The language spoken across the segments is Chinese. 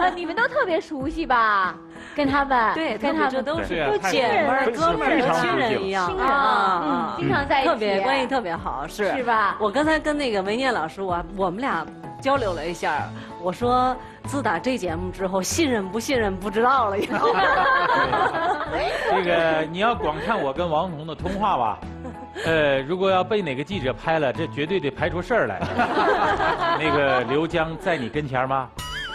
呃你们都特别熟悉吧？跟他们，对，跟他们这都是姐们儿、哥们儿、亲人一样啊嗯，经常在一起，特别关系特别好，是是吧我刚才跟那个维念老师，我我们俩交流了一下，我说自打这节目之后，信任不信任不知道了以后。这个你要光看我跟王彤的通话吧，呃，如果要被哪个记者拍了，这绝对得拍出事儿来。那个刘江在你跟前吗？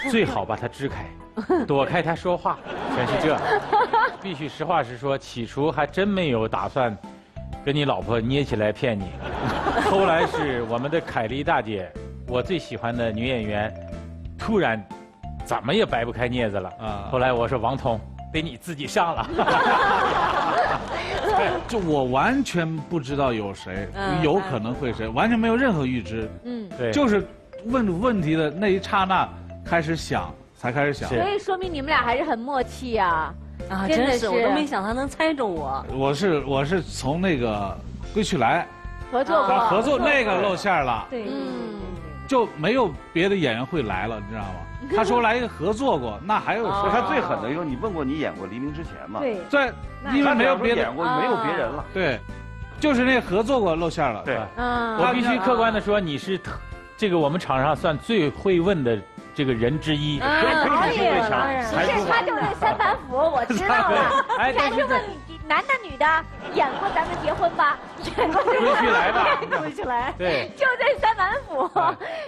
最好把他支开，躲开他说话，全是这。必须实话实说，起初还真没有打算跟你老婆捏起来骗你，后来是我们的凯丽大姐，我最喜欢的女演员，突然怎么也掰不开镊子了。啊后来我说王彤，得你自己上了。就我完全不知道有谁嗯有可能会谁，完全没有任何预知，嗯，对，就是问问题的那一刹那开始想，才开始想。所以说明你们俩还是很默契啊。啊，真的是，我都没想他能猜中我。我是我是从那个《归去来合作》过，合作那个露馅了，对嗯，就没有别的演员会来了，你知道吗？他说来一个合作过，那还有谁？他最狠的，因为你问过你演过《黎明之前》吗？，对，在因为没有别的演，过，没有别人了。对，就是那个合作过露馅了。对嗯，我必须客观的说，你是特这个我们场上算最会问的这个人之一。嗯，可以最强了，不才出是他就是三板斧，我知道了。哎，但是问你男的女的，演过咱们结婚吧？演过归去来吧，回去来。对，就这三板斧，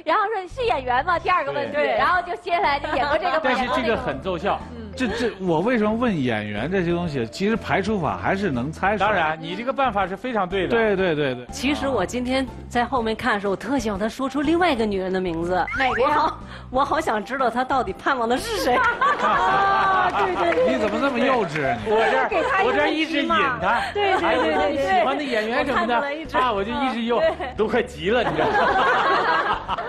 然后说是演员吗？第二个问题，对然后就接下来就演过这个吗？但是这个很奏效。这这，我为什么问演员这些东西？其实排除法还是能猜出来。当，然，你这个办法是非常对的。对对对对。其实我今天在后面看的时候，我特希望他说出另外一个女人的名字。哪个呀？我好，想知道他到底盼望的是谁。啊，对对对，你怎么那么幼稚啊你？我这我这儿一直引他，对对哎对对喜欢的演员什么的啊，我就一直诱，都快急了，你知道吗？